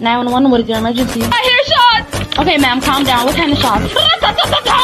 911, what is your emergency? I hear shots! Okay, ma'am, calm down. What kind of shots?